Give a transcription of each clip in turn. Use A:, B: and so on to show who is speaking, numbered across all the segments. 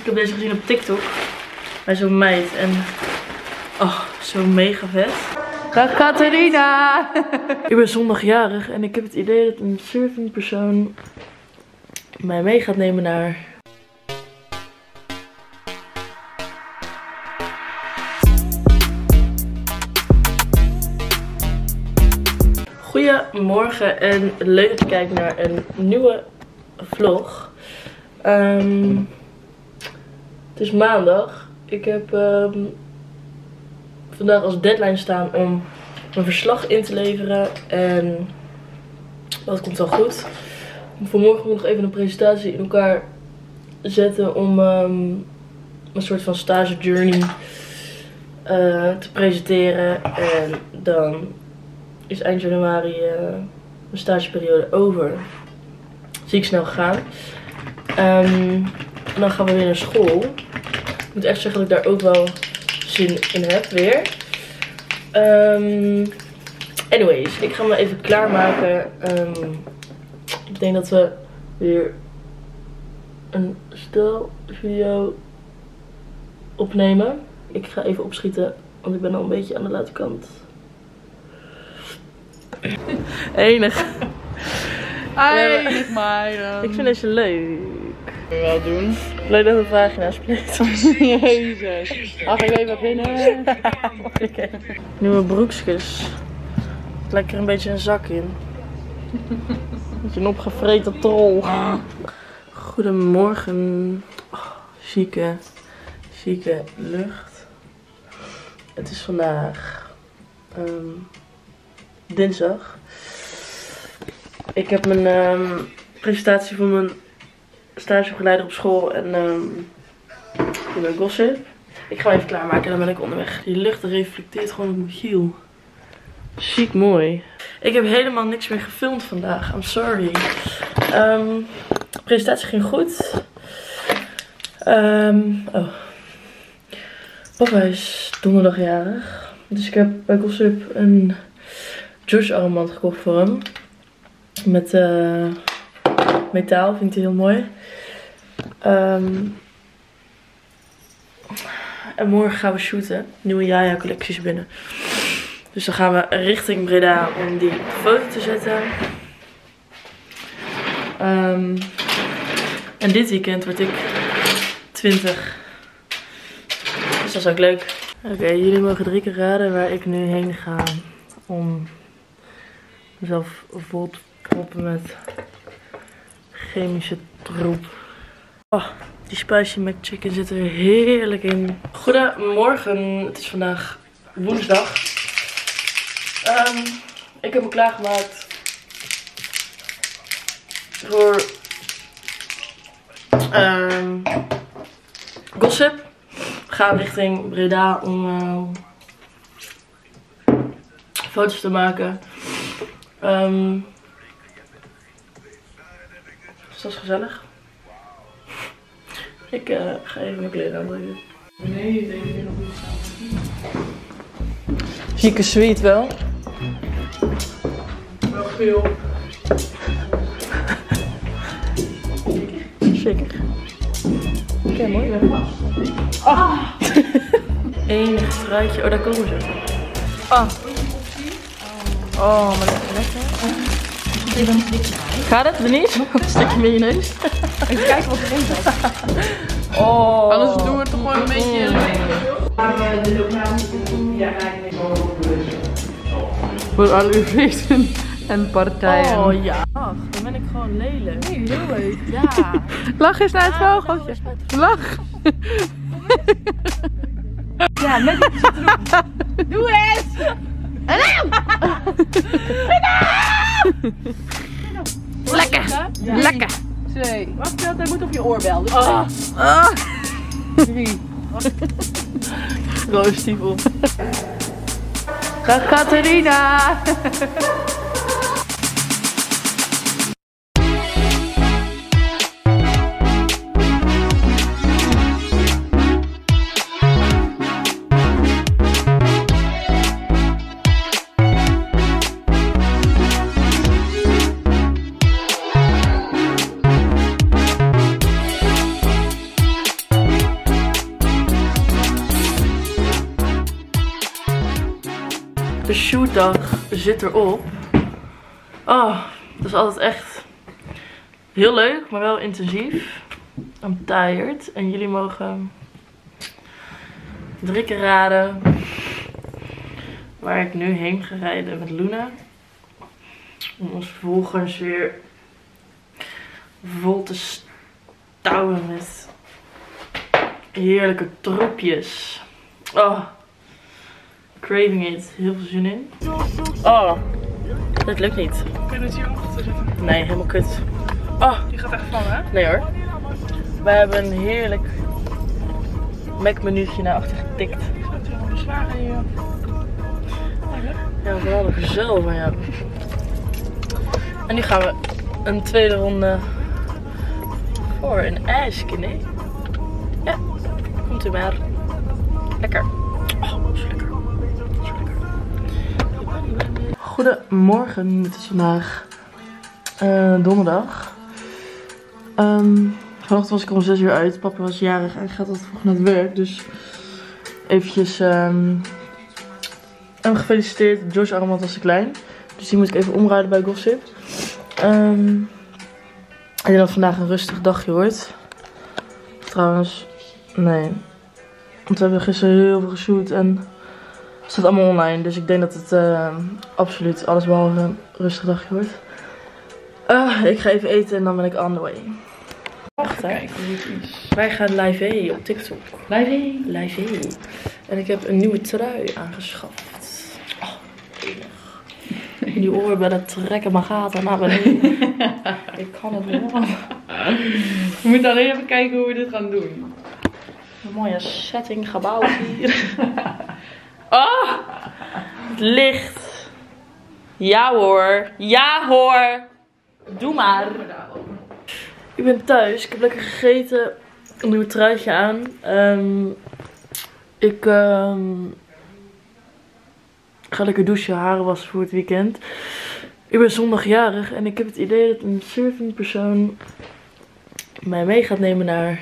A: Ik heb deze gezien op TikTok. Bij zo'n meid. En oh, zo mega vet. Dag Catharina! ik ben zondagjarig en ik heb het idee dat een surfing persoon mij mee gaat nemen naar Goedemorgen en leuk dat je kijkt naar een nieuwe vlog. Ehm, het is maandag. Ik heb ehm, vandaag als deadline staan om een verslag in te leveren. En dat komt wel goed. Vanmorgen moet ik nog even een presentatie in elkaar zetten om ehm, een soort van stage journey eh, te presenteren. En dan is eind januari uh, mijn stageperiode over. Zie ik snel gaan. Um, en dan gaan we weer naar school. Ik moet echt zeggen dat ik daar ook wel zin in heb weer. Um, anyways, ik ga me even klaarmaken. Um, ik denk dat we weer een stel video opnemen. Ik ga even opschieten, want ik ben al een beetje aan de late kant. Enig. Ik vind deze leuk.
B: we wel doen.
A: Leuk dat we pagina's split.
B: Jezus. Ach, ik wat binnen.
A: okay. Nieuwe broekjes. Lekker een beetje een zak in. Beetje een opgevreten troll. Goedemorgen. Oh, chique, chique lucht. Het is vandaag um, dinsdag. Ik heb mijn um, presentatie voor mijn stagebegeleider op school en um, in mijn gossip. Ik ga even klaarmaken en dan ben ik onderweg. Die lucht reflecteert gewoon op mijn giel. Chic mooi. Ik heb helemaal niks meer gefilmd vandaag. I'm sorry. Um, de presentatie ging goed. Um, oh. Papa is donderdagjarig. Dus ik heb bij Gossip een George armband gekocht voor hem. Met uh, metaal, vind ik heel mooi. Um, en morgen gaan we shooten. Nieuwe Jaya collecties binnen. Dus dan gaan we richting Breda om die foto te zetten. Um, en dit weekend word ik 20. Dus dat is ook leuk. Oké, jullie mogen drie keer raden waar ik nu heen ga om mezelf vol te proppen met chemische troep. Oh, die spicy McChicken zit er heerlijk in. Goedemorgen, het is vandaag woensdag. Um, ik heb me klaargemaakt voor um, gossip. We gaan richting Breda om uh, foto's te maken. Um, dus dat is gezellig. Ik uh, ga even mijn kleren aantrekken.
B: Nee, denk ik nog niet
A: Zieke sweet wel.
B: Wel veel.
A: Zeker. Oké, okay, mooi. Ah. Enig fruitje. Oh, daar komen ze. Ah. Oh, maar lekker lekker. Gaat het er niet? Een stukje met je neus.
B: Even kijken wat erin zit.
A: Oh.
B: Anders doen we het toch gewoon een beetje.
A: Voor al uw feesten en partijen.
B: Oh ja.
A: Ach, dan ben ik gewoon lelijk.
B: Nee, heel leuk.
A: Ja.
B: Lach eens naar het vogeltje. Lach.
A: Ja, met die.
B: Doe eens.
A: Lekker.
B: Ja.
A: Lekker.
B: Twee. Wacht, hij moet op je oorbel. Dus
A: Ah. Ah.
B: drie.
A: Roosstiefel. De zit erop. Oh, dat is altijd echt heel leuk, maar wel intensief. I'm tired. En jullie mogen drie keer raden waar ik nu heen ga rijden met Luna. Om ons vervolgens weer vol te stouwen met heerlijke troepjes. Oh, craving it. Heel veel zin in. Oh, dat lukt niet.
B: Kun je het hier achter zetten?
A: Nee, helemaal kut. Oh,
B: Die gaat echt vallen, hè?
A: nee hoor. We hebben een heerlijk Mac-menuutje naar achter getikt.
B: Zet hier een zwaar in je... Lekker.
A: Ja, vooral de gezel van jou. En nu gaan we een tweede ronde voor een ijsje, nee? Ja, komt u maar. Lekker. Goedemorgen, het is vandaag eh, donderdag. Ehm vanochtend was ik om 6 uur uit. Papa was jarig en gaat altijd vroeg naar het werk. Dus eventjes ehm hem gefeliciteerd. Josh Armand was te klein. Dus die moet ik even omruilen bij Gossip. Ehm ik denk dat vandaag een rustig dagje wordt. Trouwens, nee. Want we hebben gisteren heel veel geshoot en het staat allemaal online. Dus ik denk dat het eh, absoluut alles behalve een rustig dagje wordt. Ah, ik ga even eten en dan ben ik on the way. Wacht hè. Wij gaan live op TikTok.
B: Live.
A: Live. En ik heb een nieuwe trui aangeschaft. Oh, enig. Die oorbellen trekken mijn gaten naar beneden. ik kan het niet.
B: We moeten alleen even kijken hoe we dit gaan doen.
A: Een mooie setting gebouwd hier. Oh, het licht. Ja hoor. Ja hoor. Doe maar. Ik ben thuis. Ik heb lekker gegeten. Een nieuw truitje aan. Ehm, ik ehm, ga lekker douchen, haren wassen voor het weekend. Ik ben zondagjarig en ik heb het idee dat een surfing persoon mij mee gaat nemen naar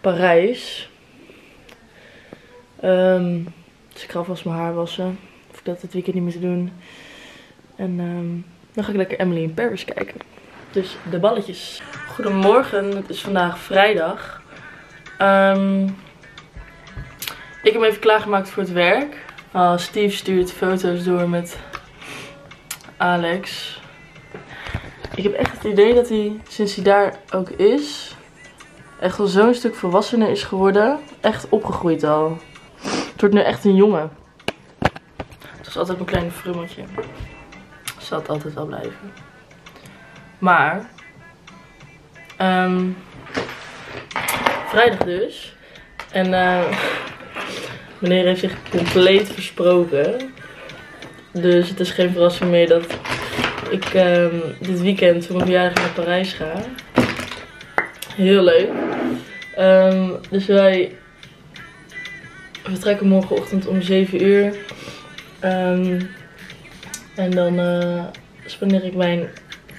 A: Parijs. Ehm, dus ik ga alvast mijn haar wassen. Of ik dat het weekend niet moet doen. En ehm, dan ga ik lekker Emily in Paris kijken. Dus de balletjes. Goedemorgen, het is vandaag vrijdag. Ehm, ik heb even klaargemaakt voor het werk. Ah, Steve stuurt foto's door met Alex. Ik heb echt het idee dat hij, sinds hij daar ook is, echt al zo'n stuk volwassener is geworden. Echt opgegroeid al. Het wordt nu echt een jongen. Het was altijd een klein frummeltje. Zal het altijd wel blijven. Maar, ehm, vrijdag dus. En eh, meneer heeft zich compleet versproken. Dus het is geen verrassing meer dat ik ehm, dit weekend voor mijn verjaardag naar Parijs ga. Heel leuk. Ehm, dus wij vertrekken morgenochtend om 7 uur. Ehm, en dan spendeer ik mijn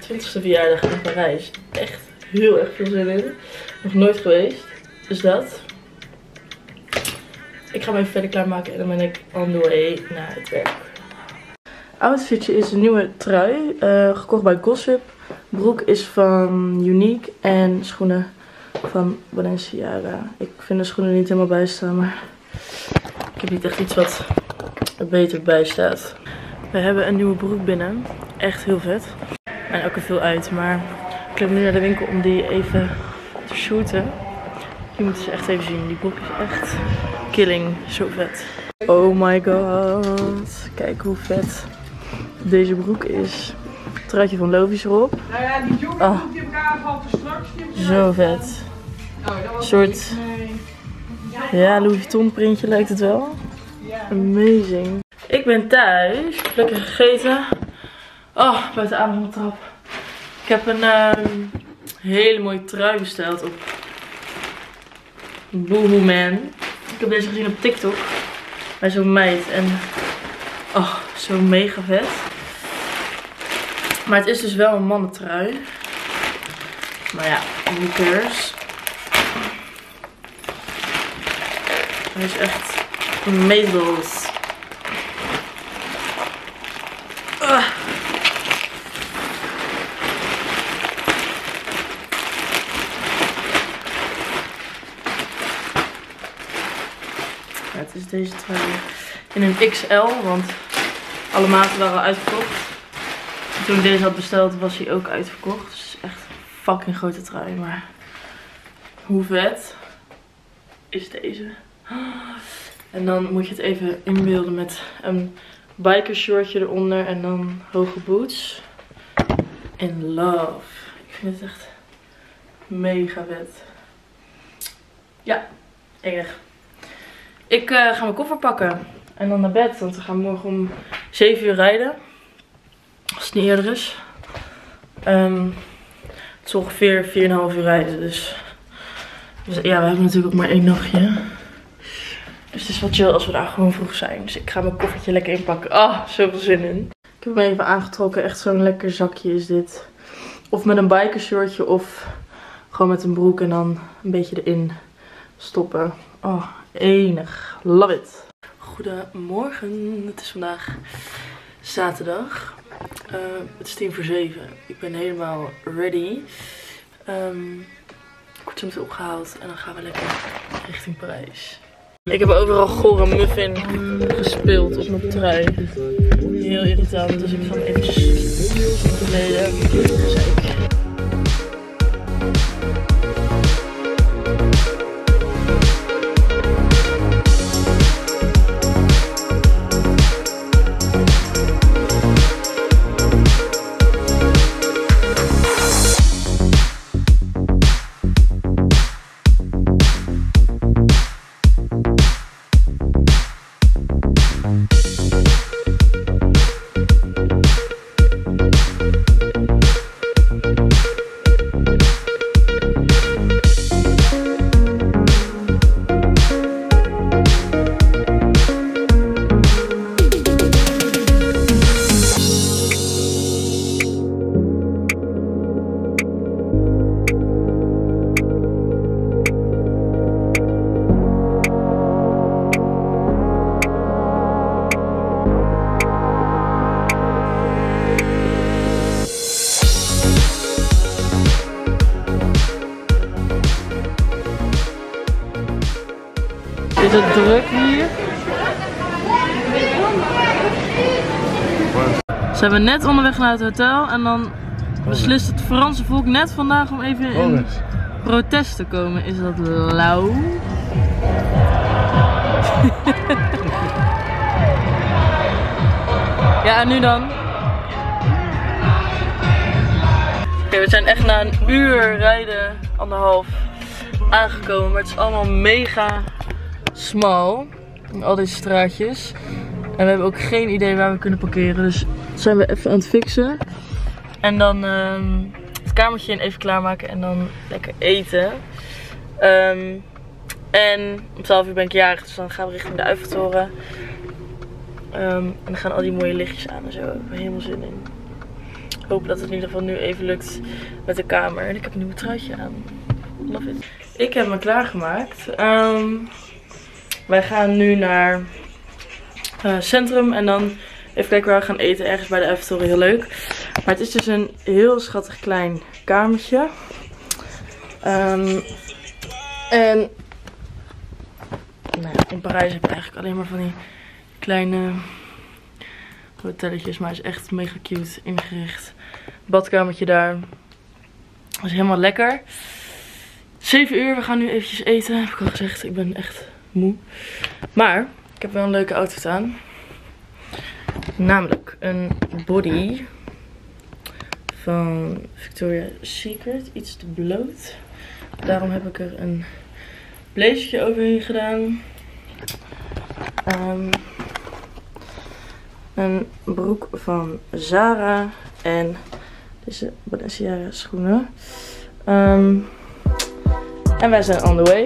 A: 20ste verjaardag in Parijs. Echt heel erg veel zin in. Nog nooit geweest. Dus dat. Ik ga me even verder klaarmaken en dan ben ik on the way naar het werk. Outfitje is een nieuwe trui. eh, gekocht bij Gossip. Broek is van Unique. En schoenen van Balenciaga. Ik vind de schoenen niet helemaal bijstaan, maar ik heb niet echt iets wat er beter bij staat. We hebben een nieuwe broek binnen. Echt heel vet. En ook er veel uit, maar ik loop nu naar de winkel om die even te shooten. Die moeten ze echt even zien. Die broek is echt killing. Zo vet. Oh my god. Kijk hoe vet deze broek is. Truitje van Lovies erop.
B: Nou ja, die jongen
A: Oh.
B: die elkaar valt er straks.
A: Zo vet.
B: Oh, dat was
A: Soort-. Ja, Louis Vuitton printje lijkt het wel. Amazing. Ik ben thuis. Lekker gegeten. Oh, buiten op de trap. Ik heb een ehm, hele mooie trui besteld op Boohoo Man. Ik heb deze gezien op TikTok. Bij zo'n meid. En oh, zo mega vet. Maar het is dus wel een mannentrui. Maar ja, who. Hij is echt meezels. Ah. Het is deze trui in een XL, want alle maten waren uitverkocht. Toen ik deze had besteld was hij ook uitverkocht. Dus echt een fucking grote trui, maar hoe vet is deze? En dan moet je het even inbeelden met een bikershortje eronder en dan hoge boots. In love. Ik vind het echt mega vet. Ja, enig. Ik eh, ga mijn koffer pakken en dan naar bed, want we gaan morgen om 7 uur rijden. Als het niet eerder is. Ehm, het is ongeveer 4,5 uur rijden, dus, dus ja, we hebben natuurlijk ook maar één nachtje. Dus het is wat chill als we daar gewoon vroeg zijn. Dus ik ga mijn koffertje lekker inpakken. Ah, oh, zoveel zin in. Ik heb hem even aangetrokken. Echt zo'n lekker zakje is dit. Of met een bikershortje of gewoon met een broek en dan een beetje erin stoppen. Oh, enig. Love it. Goedemorgen. Het is vandaag zaterdag. Uh, het is tien voor zeven. Ik ben helemaal ready. Um, ik word zo meteen opgehaald en dan gaan we lekker richting Parijs. Ik heb overal gore muffin gespeeld op mijn trui. Heel irritant, dus ik ga hem we net onderweg naar het hotel en dan beslist het Franse volk net vandaag om even in protest te komen. Is dat lauw? ja, en nu dan? Oké, we zijn echt na een uur rijden, anderhalf, aangekomen. Maar het is allemaal mega smal. Al deze straatjes. En we hebben ook geen idee waar we kunnen parkeren. Dus zijn we even aan het fixen. En dan ehm, het kamertje in even klaarmaken. En dan lekker eten. Ehm, en om 12 uur ben ik jarig. Dus dan gaan we richting de Eiffeltoren. Um, en dan gaan al die mooie lichtjes aan en zo. Ik heb helemaal zin in. Ik hoop dat het in ieder geval nu even lukt met de kamer. En ik heb een nieuwe truitje aan. Love it. Ik heb me klaargemaakt. Wij gaan nu naar uh, Centrum en dan even kijken waar we gaan eten. Ergens bij de Eiffeltoren, heel leuk. Maar het is dus een heel schattig klein kamertje. Um, en nou in Parijs heb je eigenlijk alleen maar van die kleine hotelletjes. Maar het is echt mega cute ingericht. Badkamertje daar. Is helemaal lekker. 7 uur, we gaan nu eventjes eten. Heb ik al gezegd, ik ben echt moe. Maar ik heb wel een leuke outfit aan. Namelijk een body van Victoria's Secret. Iets te bloot. Daarom heb ik er een blazertje overheen gedaan. Um, een broek van Zara. En deze Balenciaga schoenen. Um, en wij zijn on the way.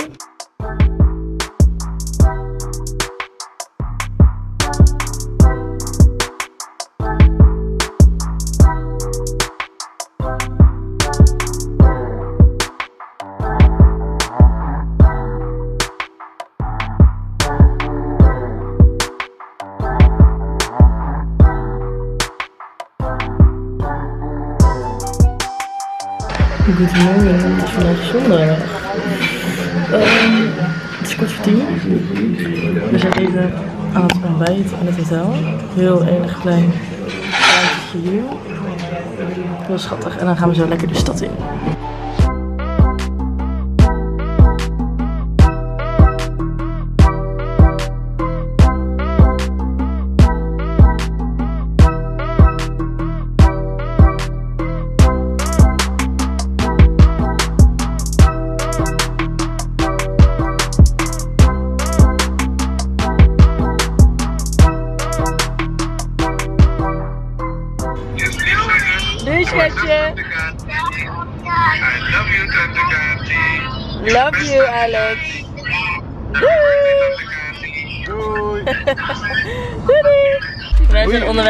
A: Goedemorgen, het is vandaag zondag. Um, het is kwart voor tien. We zijn even aan het ontbijten in het hotel. Heel enig klein ruimtje hier. Heel schattig. En dan gaan we zo lekker de stad in.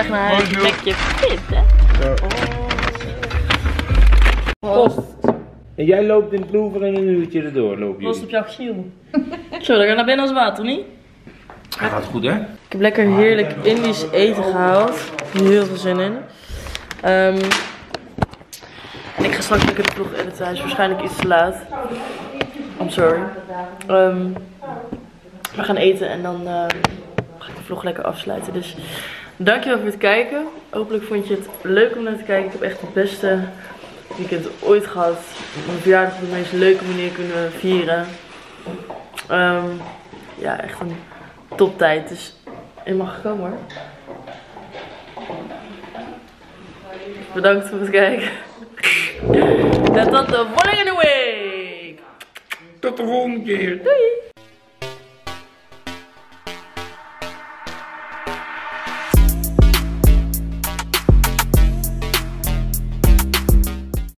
A: Onderweg naar huis.
C: Bonjour.
A: Lekje fit hè. Post.
D: En jij loopt in het Louvre en een uurtje erdoor loop je.
A: Post op jouw giel. Zo, dan gaan we naar binnen als water niet?
D: Hij gaat goed hè?
A: Ik heb lekker heerlijk Indisch eten gehaald. Heel veel zin in. Ehm, en ik ga straks lekker de vlog editen. Hij is waarschijnlijk iets te laat. I'm sorry. Ehm, we gaan eten en dan ehm, ga ik de vlog lekker afsluiten. Dus dankjewel voor het kijken. Hopelijk vond je het leuk om naar te kijken. Ik heb echt het beste weekend ooit gehad. Mijn verjaardag op de meest leuke manier kunnen vieren. Ehm, ja, echt een toptijd. Dus je mag komen hoor. Bedankt voor het kijken. En tot de volgende week.
D: Tot de volgende keer.
A: Doei!